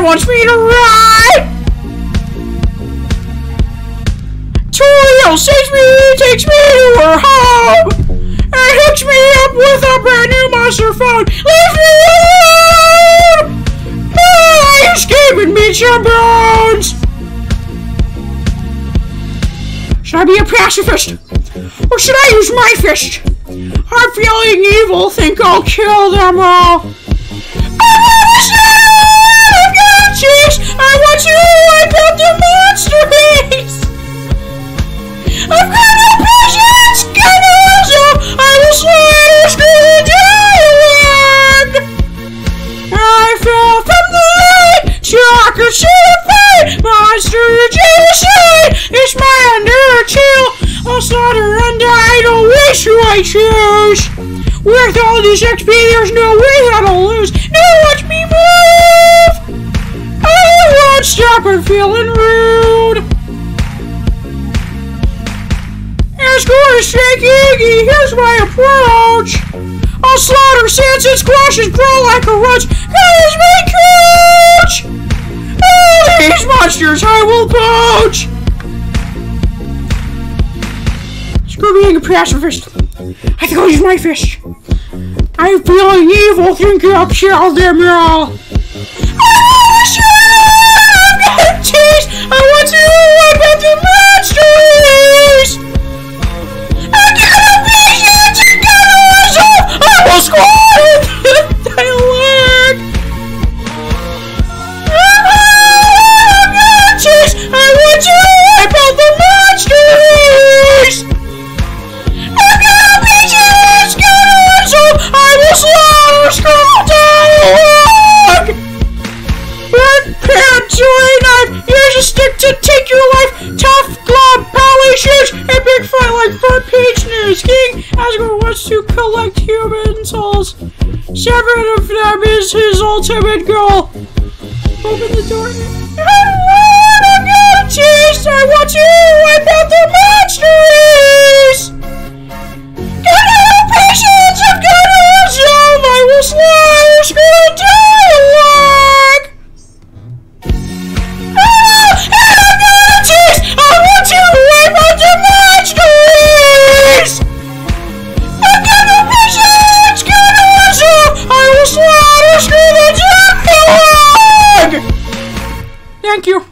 Dad wants me to ride! Toriel saves me, takes me to her home! And hooks me up with a brand new monster phone! Leave me alone! I escape and meet your bones! Should I be a pacifist? Or should I use my fist? I'm feeling evil, think I'll kill them all. I'm gonna! I want to wipe out the monster race! I've got no patience! Got no also! I will slash the dialogue! I fell from the light! Shocker fight! Monster genocide! It's my undertale! I'll slaughter Undyne wish who I choose! With all this XP, there's no way that I'll lose! Feeling rude! Good as Shake Iggy, here's my approach! I'll slaughter Sans and squashes grow like a roach! Here's my coach! All these monsters I will poach! Screw being a pacifist. I think I'll use my fist. I'm feeling evil, think I'll kill them all. Pencil knife! Here's a stick to take your life! Tough glove, poly shoes, and big fight like front page news! King Asgore wants to collect human souls. Seven of them is his ultimate goal. Open the door. I'm gonna Thank you.